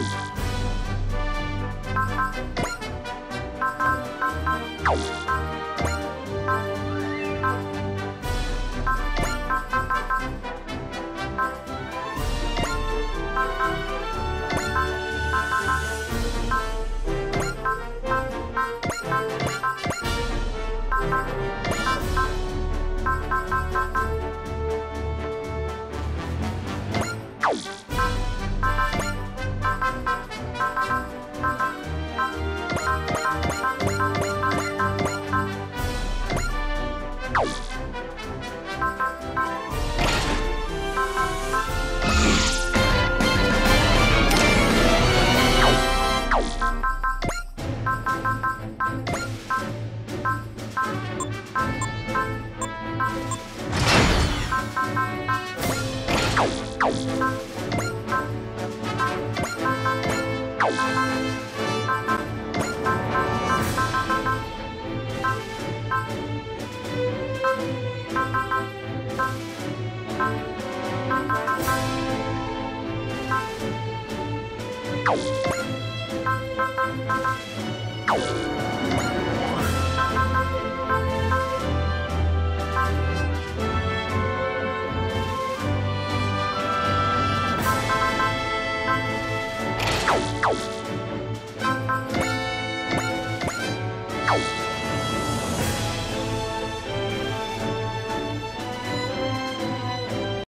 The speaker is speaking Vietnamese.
you Bye. Ow! Oh, oh, oh.